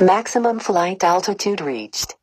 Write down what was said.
Maximum flight altitude reached.